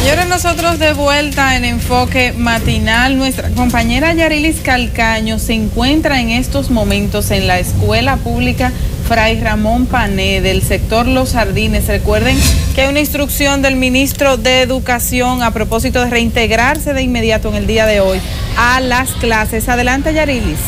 Señores, nosotros de vuelta en enfoque matinal. Nuestra compañera Yarilis Calcaño se encuentra en estos momentos en la escuela pública Fray Ramón Pané del sector Los Jardines. Recuerden que hay una instrucción del ministro de Educación a propósito de reintegrarse de inmediato en el día de hoy a las clases. Adelante, Yarilis.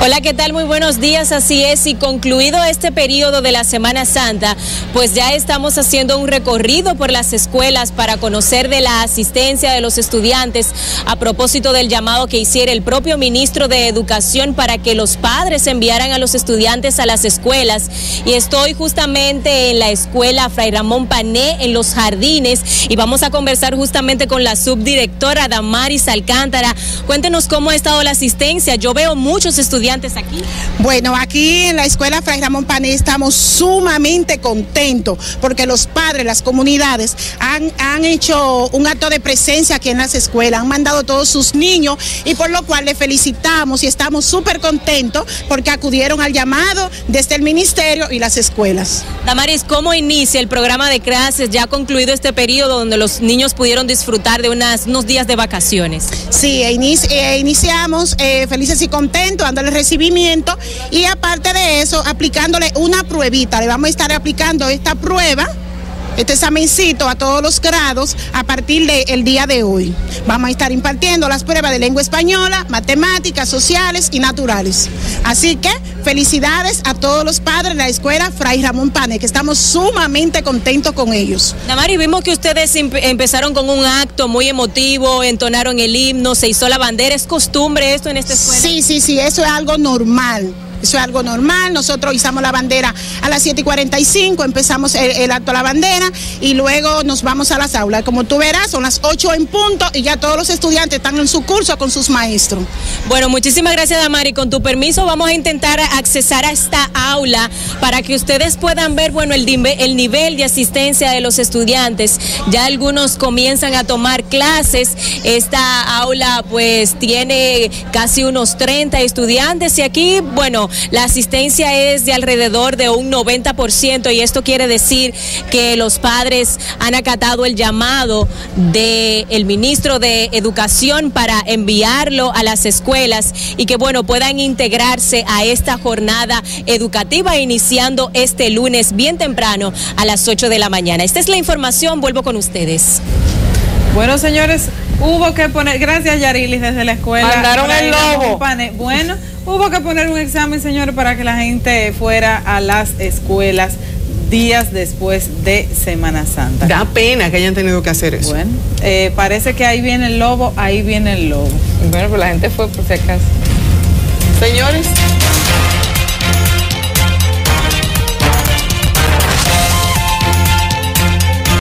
Hola, ¿qué tal? Muy buenos días. Así es, y concluido este periodo de la Semana Santa, pues ya estamos haciendo un recorrido por las escuelas para conocer de la asistencia de los estudiantes a propósito del llamado que hiciera el propio ministro de Educación para que los padres enviaran a los estudiantes a las escuelas. Y estoy justamente en la escuela Fray Ramón Pané, en los jardines, y vamos a conversar justamente con la subdirectora Damaris Alcántara. Cuéntenos cómo ha estado la asistencia. Yo veo muchos estudiantes aquí? Bueno, aquí en la Escuela Fray Ramón Pané estamos sumamente contentos porque los padres, las comunidades han, han hecho un acto de presencia aquí en las escuelas, han mandado todos sus niños y por lo cual le felicitamos y estamos súper contentos porque acudieron al llamado desde el ministerio y las escuelas. Damaris, ¿cómo inicia el programa de clases ya concluido este periodo donde los niños pudieron disfrutar de unas, unos días de vacaciones? Sí, e inici eh, iniciamos eh, felices y contentos, dándole recibimiento y aparte de eso, aplicándole una pruebita. Le vamos a estar aplicando esta prueba este examencito a todos los grados a partir del día de hoy. Vamos a estar impartiendo las pruebas de lengua española, matemáticas, sociales y naturales. Así que felicidades a todos los padres de la escuela Fray Ramón Pane, que estamos sumamente contentos con ellos. Namari, vimos que ustedes empezaron con un acto muy emotivo, entonaron el himno, se hizo la bandera. ¿Es costumbre esto en esta escuela? Sí, sí, sí, eso es algo normal. Eso es algo normal. Nosotros izamos la bandera a las 7 y 45, empezamos el, acto a la bandera y luego nos vamos a las aulas. Como tú verás, son las 8 en punto y ya todos los estudiantes están en su curso con sus maestros. Bueno, muchísimas gracias, Damari. Con tu permiso, vamos a intentar accesar a esta aula para que ustedes puedan ver, bueno, el, el nivel de asistencia de los estudiantes. Ya algunos comienzan a tomar clases. Esta aula, pues, tiene casi unos 30 estudiantes y aquí, bueno, la asistencia es de alrededor de un 90% y esto quiere decir que los padres han acatado el llamado del ministro de Educación para enviarlo a las escuelas y que bueno puedan integrarse a esta jornada educativa iniciando este lunes bien temprano a las 8 de la mañana. Esta es la información, vuelvo con ustedes. Bueno, señores, hubo que poner, gracias Yarilis desde la escuela. Mandaron el lobo. Bueno, hubo que poner un examen, señores, para que la gente fuera a las escuelas días después de Semana Santa. Da pena que hayan tenido que hacer eso. Bueno, eh, parece que ahí viene el lobo, ahí viene el lobo. Bueno, pues la gente fue por si acaso. Señores.